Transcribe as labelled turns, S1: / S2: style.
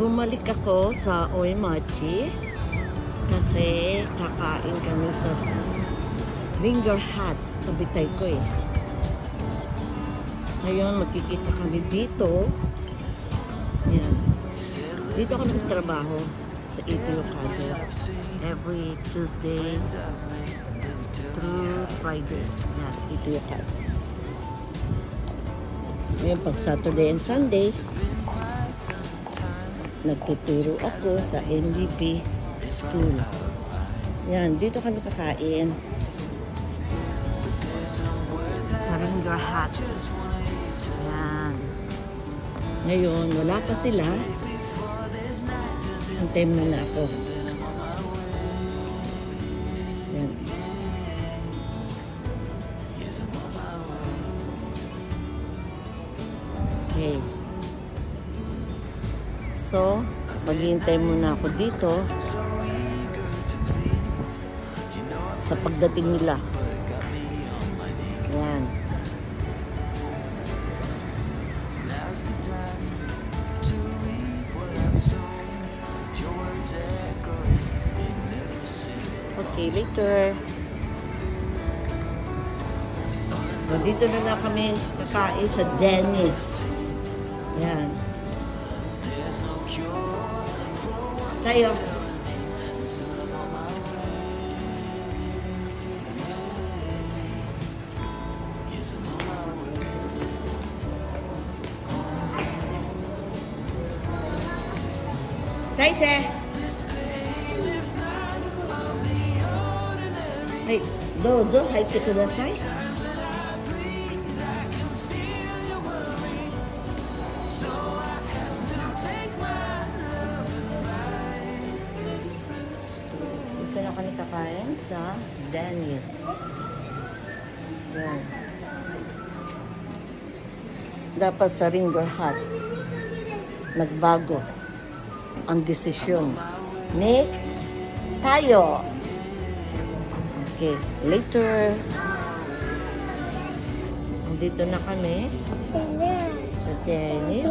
S1: bumalik ako sa Oimachi kasi kakain kami sa Linger Hut. Tabitay ko eh. Ngayon, magkikita kami dito. Yan. Dito ako nagtrabaho sa Ito Yokado. Every Tuesday through Friday. Yan, Ito Yokado. Ngayon, pag Saturday and Sunday, nagtuturo ako sa MVP School. Yan, dito kami kakain. Sa Ranger Hut. Yan. Ngayon, wala pa sila. Hintay mo na ako. Yan. Okay. So, maghihintay muna ako dito sa pagdating nila. Yan. Okay, later. So, dito na lang kami kakain sa Dennis. だよ。大勢はいどうぞ入ってください。Na kami kakain sa Dennis. Yan. Dapat sa Ringer Hut, nagbago ang desisyon ni tayo. Okay, later. Dito na kami sa Dennis.